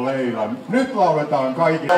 on Leila. Nyt lauletaan kaikille.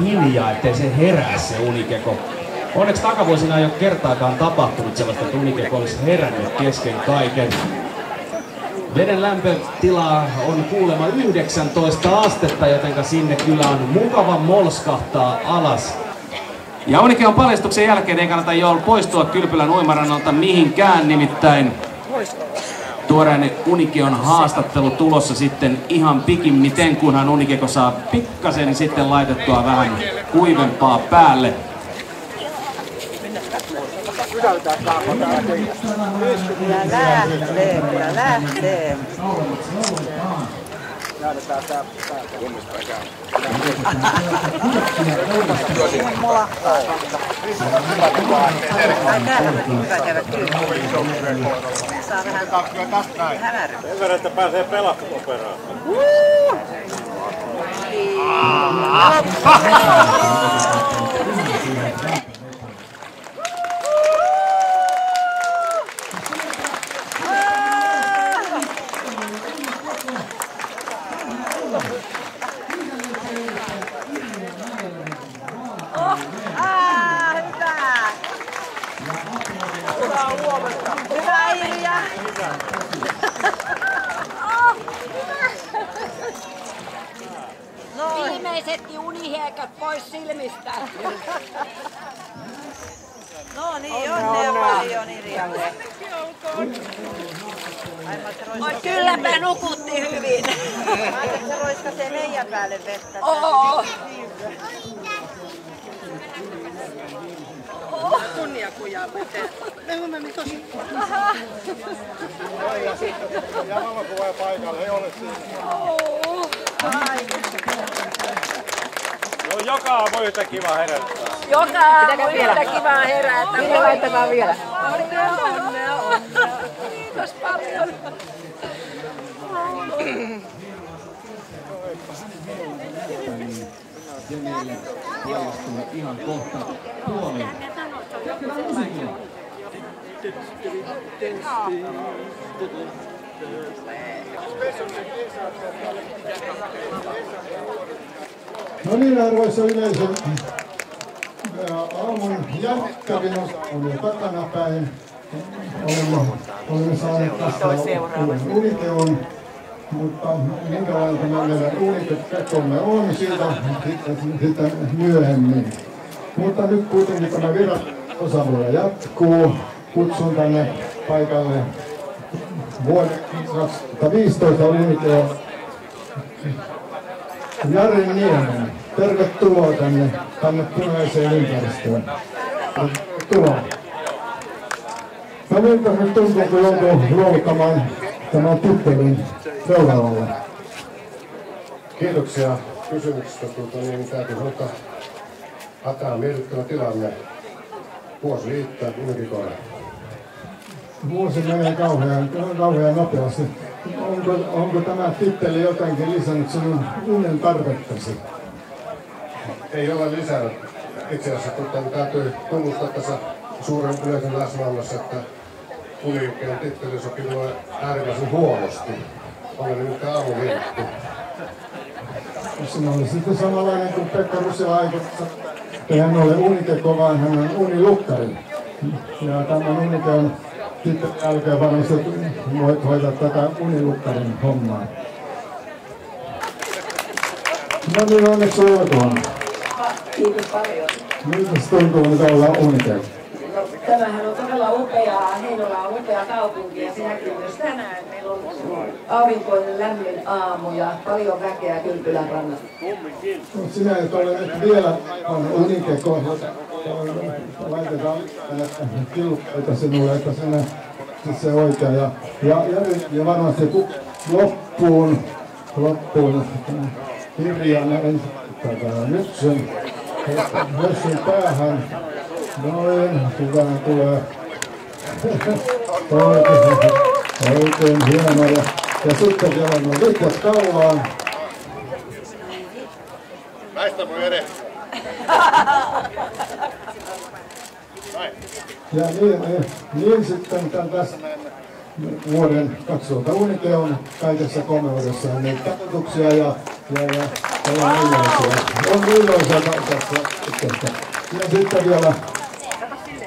Hiljaa, ettei se herää se unikeko. Onneksi takavuosina ei ole kertaakaan tapahtunut sellaista, että unikeko olisi herännyt kesken kaiken. Veden lämpötila on kuulemma 19 astetta, jotenka sinne kyllä on mukava molskahtaa alas. Ja Unikekon paljastuksen jälkeen ei kannata jo poistua Kylpylän uimarannalta mihinkään, nimittäin tuoreen Unikeon haastattelu tulossa sitten ihan pikimmiten, kunhan Unikeko saa pikkasen sitten laitettua vähän kuivempaa päälle. Kyllä lähtee, kyllä lähtee. Molahtaa. Saa vähän hämärryä. Sen verran, että pääsee pelastusoperaan. Ah, hyvä. Hyvä Ilja. Noin. Viimeisetkin unihiekot pois silmistä. No niin, onnea paljon Iljalle. Ai mä että Oi, roiska- kyllä me nukutti hyvin. Että se roiskasee meidän päälle vettä. Oo. Ja valokuva paikalla, ei ole siinä. No joka aamu yhtä kiva herättää. Joka aamu yhtä kivaa herätä. Minä laittamaan vielä. Onnea, onnea, onnea. Kiitos paljon. Jenille paljastuu ihan kohta puoli. No niin, arvoisa yleisö. Ja Aamun jatkaminen on jo takana päin. Olemme, olemme saaneet tästä uniteon, mutta minkälainen tämä meidän unitekomme on, siitä sitten, sitten myöhemmin. Mutta nyt kuitenkin tämä virat osavuoro jatkuu. Kutsun tänne paikalle vuoden 2015 uniteo Jari Niemen, tervetuloa tänne, tänne punaiseen ympäristöön. Tervetuloa. No miltä nyt tuntuu, kun joutuu luovuttamaan tämän tittelin seuraavalle? Kiitoksia kysymyksestä. Tuota, niin täytyy sanoa, että hätää miellyttävä tilanne. Vuosi riittää unikikoira. Vuosi menee kauhean, kauhean nopeasti. Onko, onko tämä titteli jotenkin lisännyt sinun unen tarvettasi? Ei ole lisännyt. Itse asiassa tuota, täytyy tunnustaa tässä suuren yleisön läsnä ollessa, että Unikeen titteli sopi mulle äärimmäisen huonosti. Olen nimittäin aamuvirkku. Sinä oli sitten samanlainen kuin Pekka Rusila aikassa. Ei hän ole unikeko, vaan hän on unilukkari. Ja tämä unike on sitten jälkeen varmasti voit hoitaa tätä unilukkarin hommaa. No niin, onneksi olkoon. Kiitos paljon. Miltä se tuntuu nyt olla unike? Tämähän on todella upeaa. Heinola on upea kaupunki ja se näkyy myös tänään. Meillä on aurinkoinen lämmin aamu ja paljon väkeä Kylpylän rannalla. Mut sinä et ole nyt vielä on unikeko, laitetaan kilpailuita sinulle, että sinä siis se oikea. Ja, ja, ja, ja varmasti loppuun, loppuun kirjan ensin tätä Mytsyn, Mytsyn päähän. Noin, sitähän tulee oikein, oikein hieno. Ja, ja sitten vielä on vitjat kaulaan. Näistä voi edes. Ja niin, niin, niin sitten tämän tässä vuoden 2000 Unike on kaikessa komeudessa niin katsotuksia ja, ja, ja, ja on iloisia. On iloisia tässä. Ja sitten vielä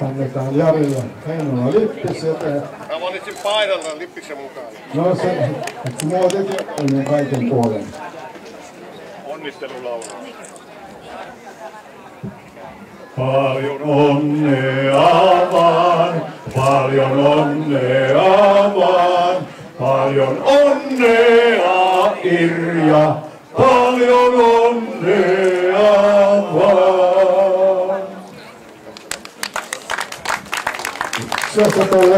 annetaan Jarille Heinola Lippis eteen. Mä valitsin paidalla lippisen mukaan. No se, teki niin kaiken puolen. Onnittelulaulu. Paljon onnea vaan, paljon onnea vaan, paljon onnea Irja, paljon onnea Syössä tuolle.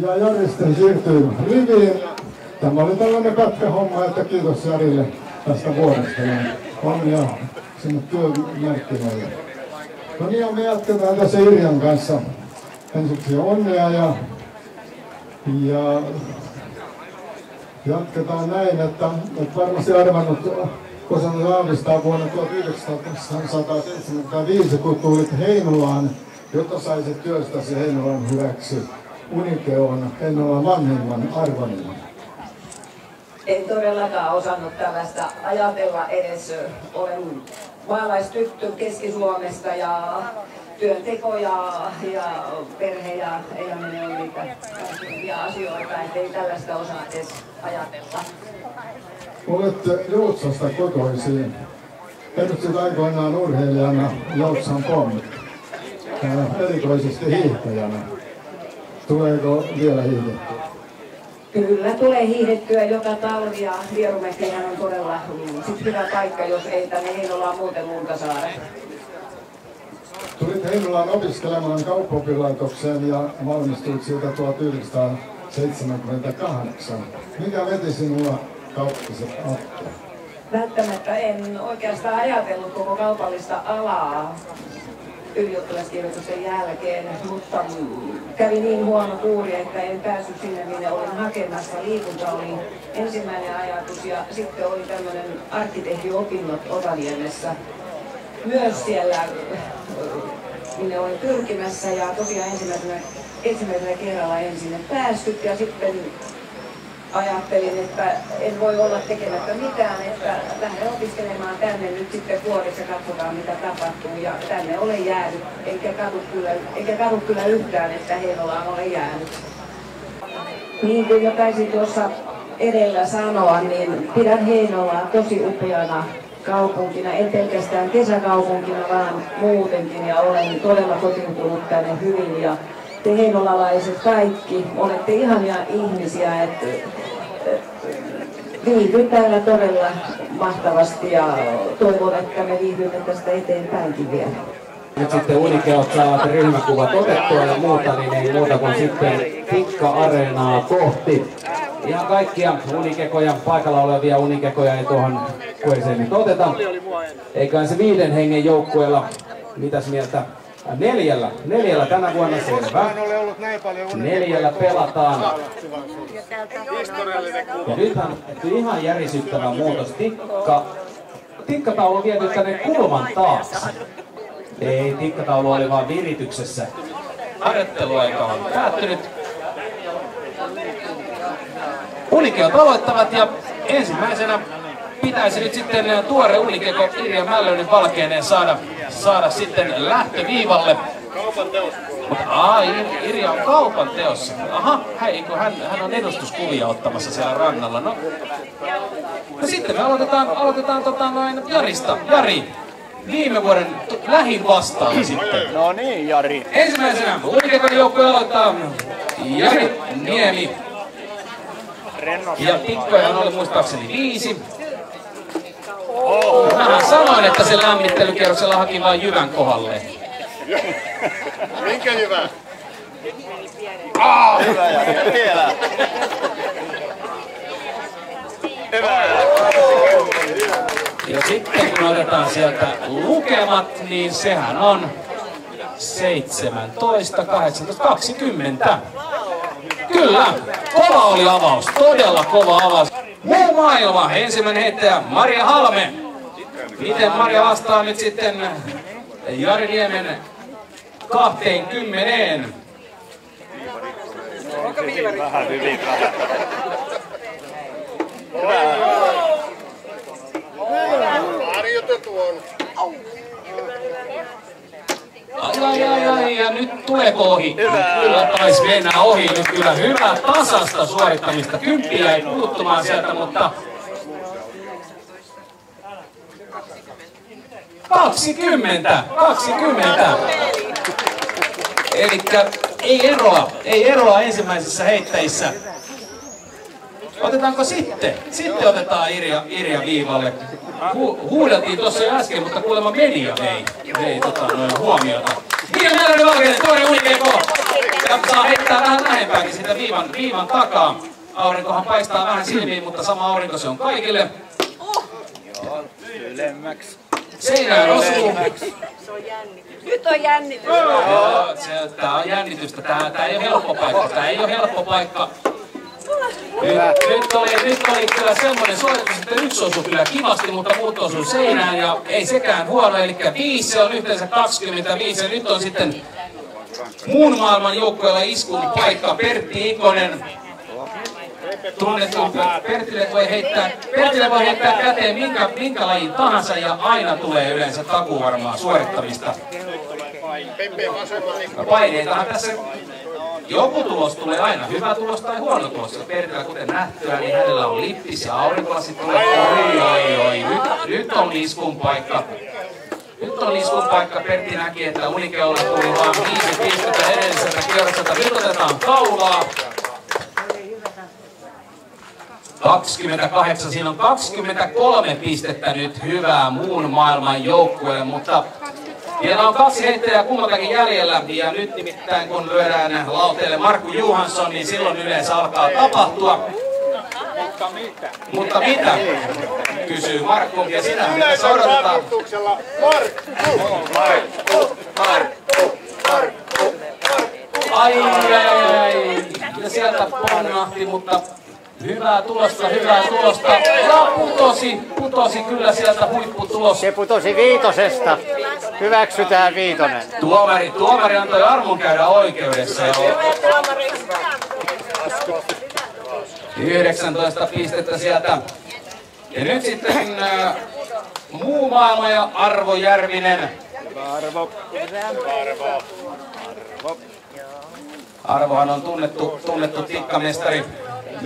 Ja Jari siirtyy riviin. Tämä oli tällainen pätkä homma, että kiitos Jarille tästä vuodesta. Ja onnea sinne työmarkkinoille. No niin, ja me jatketaan tässä Irjan kanssa. Ensiksi onnea ja, ja jatketaan näin, että olet varmasti arvannut osannut aavistaa vuonna 1975, kun tulit Heinolaan, jotta saisit työstäsi Heinolan hyväksi. Unike on Heinolan vanhimman arvonnan. En todellakaan osannut tällaista ajatella edes. Olen maalaistyttö Keski-Suomesta ja työnteko ja, ja perhe ja eläminen on niitä asioita, ettei tällaista osaa edes ajatella. Olette Joutsasta kotoisin. Edustit aikoinaan urheilijana Joutsan pommi. Erikoisesti hiihtäjänä. Tuleeko vielä hiihdettyä? Kyllä tulee hiihdettyä joka talvi ja Vierumäkihän on todella sit hyvä paikka, jos ei tänne Heinolaan muuten lunta saada. Tulit Heinolaan opiskelemaan kauppaoppilaitokseen ja valmistuit siitä 1978. Mikä veti sinua kauppiset Atto? Välttämättä en oikeastaan ajatellut koko kaupallista alaa ylioppilaskirjoitusten jälkeen, mutta kävi niin huono kuuri, että en päässyt sinne, minne olin hakemassa. Liikunta oli ensimmäinen ajatus ja sitten oli tämmöinen arkkitehtiopinnot Otaniemessä myös siellä, minne olin pyrkimässä ja tosiaan ensimmäisenä, ensimmäisellä kerralla en sinne päässyt ja sitten ajattelin, että en voi olla tekemättä mitään, että lähden opiskelemaan tänne nyt sitten vuodessa ja katsotaan mitä tapahtuu. Ja tänne olen jäänyt, eikä kadu kyllä, eikä kadu kyllä yhtään, että Heinolaan olen jäänyt. Niin kuin jo taisin tuossa edellä sanoa, niin pidän Heinolaa tosi upeana kaupunkina, en pelkästään kesäkaupunkina, vaan muutenkin. Ja olen todella kotiutunut tänne hyvin ja te heinolalaiset kaikki olette ihania ihmisiä, että viihdyn täällä todella mahtavasti ja toivon, että me viihdymme tästä eteenpäinkin vielä. Nyt sitten Unikeot saavat ryhmäkuvat otettua ja muuta, niin ei muuta kuin sitten Tikka-areenaa kohti. Ihan kaikkia unikekoja, paikalla olevia unikekoja ei tuohon kueeseen nyt oteta. Eiköhän se viiden hengen joukkueella, mitäs mieltä, neljällä, neljällä tänä vuonna selvä. Neljällä pelataan. Ja nythän ihan järisyttävä muutos. Tikka tikkataulu on viety tänne kulman taakse. Ei, tikkataulu oli vaan virityksessä. Harjoitteluaika on päättynyt. Unikeot aloittavat ja ensimmäisenä pitäisi nyt sitten tuore unikeko Irja Mällönen Valkeinen saada, saada sitten lähtöviivalle. Mutta aa, Ir- Irja on kaupan teossa. Aha, hei, kun hän, hän on edustuskuvia ottamassa siellä rannalla. No, no sitten me aloitetaan, aloitetaan tota noin Jarista. Jari, viime vuoden lähin vastaan sitten. No niin, Jari. Ensimmäisenä unikekon joukkue aloittaa Jari Niemi. Ja tikkoja oli muistaakseni viisi. Mähän sanoin, että se lämmittelykierroksella haki vain jyvän kohdalle. Minkä hyvä? Ah, hyvä. Vielä. Hyvä. Ja sitten kun otetaan sieltä lukemat, niin sehän on 17, 18, 20. Kyllä, kova oli avaus, todella kova avaus. Muu maailma, ensimmäinen heittäjä Maria Halme. Miten Maria vastaa nyt sitten Jari Niemen 20? Vähän hyvin. Harjoitettu on. Ai, ai, ai, ai, ja nyt tuleeko ohi? Kyllä taisi mennä ohi nyt kyllä. Hyvä tasasta suorittamista. Kymppiä ei puuttumaan sieltä, mutta 20, 20. Eli ei eroa, ei eroa ensimmäisissä heittäjissä. Otetaanko sitten? Sitten otetaan Irja, Irja viivalle. Hu, huudeltiin tuossa jo äsken, mutta kuulemma media vei, vei tota, noin huomiota. Irja Mällänen Valkeinen, tuore unikeko. Ja saa heittää vähän lähempääkin sitä viivan, viivan takaa. Aurinkohan paistaa vähän silmiin, mutta sama aurinko se on kaikille. Ylemmäksi. Seinään osuu. Nyt on jännitys. Joo, se, tää on jännitystä. Tää, tää ei ole helppo paikka. Tää ei ole helppo paikka. Nyt, nyt, oli, nyt oli kyllä semmoinen suoritus, että yksi osui kyllä kivasti, mutta muut osui seinään ja ei sekään huono. Eli viisi se on yhteensä 25 ja nyt on sitten muun maailman joukkueella iskun paikka Pertti Ikonen. Tunnettu Pertille voi heittää, Pertille voi heittää käteen minkä, minkä lajin tahansa ja aina tulee yleensä takuvarmaa suorittamista. Niin paineitahan tässä joku tulos tulee aina, hyvä tulos tai huono tulos. Ja Pertillä kuten nähtyä, niin hänellä on lippis ja aurinkolasit tulee. Oi, oi, oi, nyt, nyt on iskun paikka. Nyt on iskun paikka. Pertti näki, että Unikeolle tuli vain viisi pistettä edelliseltä kierrokselta. Nyt otetaan kaulaa. 28, siinä on 23 pistettä nyt hyvää muun maailman joukkueelle, mutta vielä on kaksi heittäjää kummaltakin jäljellä ja nyt nimittäin kun lyödään lauteelle Markku Johansson, niin silloin yleensä alkaa tapahtua. Mutta mitä? Kysyy Markku ja sitä yleensä odotetaan. Markku. Markku. Markku. Markku. Ai, ai, ai. Ja sieltä ponnahti, mutta hyvää tulosta, hyvää tulosta. Ja putosi, putosi kyllä sieltä huipputulos. Se putosi viitosesta. Hyväksytään viitonen. Tuomari, tuomari antoi armon käydä oikeudessa. Ja 19 pistettä sieltä. Ja nyt sitten äh, muu maailma ja Arvo Järvinen. Arvo. Arvo. Arvohan on tunnettu, tunnettu tikkamestari.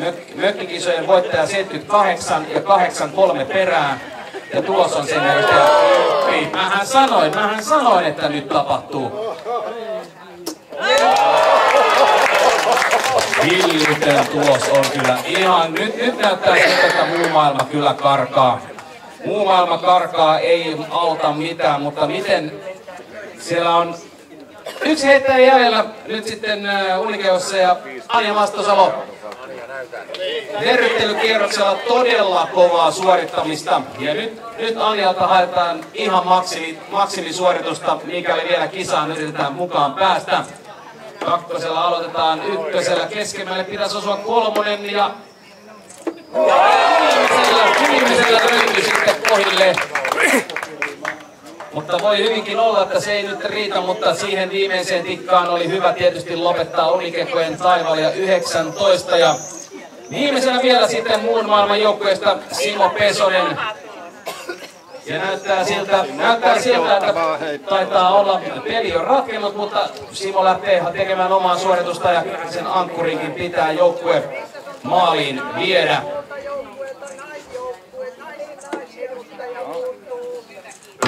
Mök, mökkikisojen voittaja 78 ja 83 perään. Ja tulos on sen edustaja Kymppi. Mähän sanoin, mähän sanoin, että nyt tapahtuu. Hillitön tulos on kyllä ihan, nyt, nyt näyttää siltä, että muu maailma kyllä karkaa. Muu maailma karkaa, ei auta mitään, mutta miten siellä on yksi heittäjä jäljellä nyt sitten äh, Unikeossa ja Anja Mastosalo. Verryttelykierroksella todella kovaa suorittamista. Ja nyt, nyt Anjalta haetaan ihan maksimi, maksimisuoritusta, mikäli vielä kisaan yritetään mukaan päästä. Kakkosella aloitetaan ykkösellä, keskemmälle pitäisi osua kolmonen ja viimeisellä, viimeisellä löytyy sitten kohille Mutta voi hyvinkin olla, että se ei nyt riitä, mutta siihen viimeiseen tikkaan oli hyvä tietysti lopettaa Unikekojen taivaalla ja 19. Ja viimeisenä vielä sitten muun maailman joukkueesta Simo Pesonen. Ja näyttää siltä, näyttää siltä, että taitaa olla peli on ratkennut, mutta Simo lähtee tekemään omaa suoritusta ja sen ankkurinkin pitää joukkue maaliin viedä.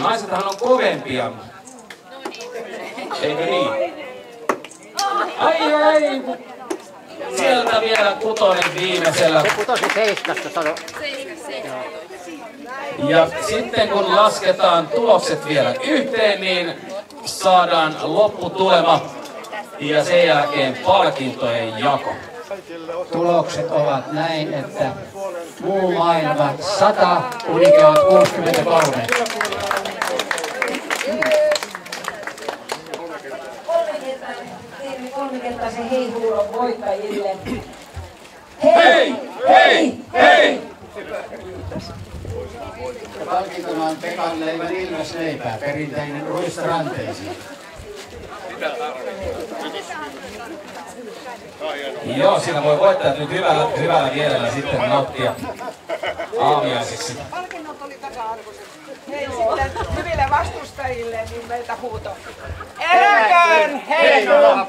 Naisethan on kovempia. Eikö niin? Ai ai! Sieltä vielä kutonen viimeisellä. Se putosi seiskasta, sano. Ja sitten kun lasketaan tulokset vielä yhteen, niin saadaan lopputulema ja sen jälkeen palkintojen jako. Tulokset ovat näin, että muu maailma 100, Unikeot 63. Kolmikertaisen hei-huudon voittajille. Hei! Hei! Hei! Palkintona on Pekan leivän ilmesleipää, perinteinen ruisranteisiin. Joo, siinä voi voittajat nyt hyvällä, hyvällä mielellä sitten nauttia aamiaisiksi. Palkinnot oli tasa-arvoiset. Hei sitten hyville vastustajille, niin meiltä huuto. Eläköön Heinola!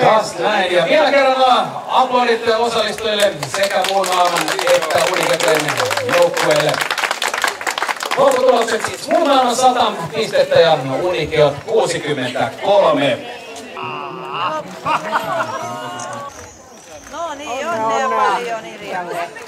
Taas näin. Ja vielä kerran aplodit osallistujille sekä muun maailman että Unikepen joukkueille. Lopputulokset siis muun maailman 100 pistettä ja Unikeot 63. No niin, onnea paljon Irjalle.